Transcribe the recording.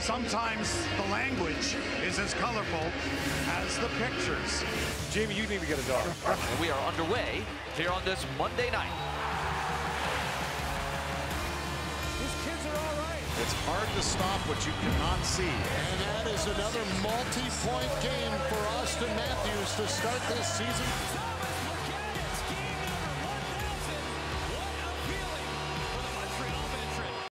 sometimes the language is as colorful as the pictures. Jamie, you need to get a dog. and we are underway here on this Monday night. These kids are all right. It's hard to stop what you cannot see. And that is another multi-point game for Auston Matthews to start this season.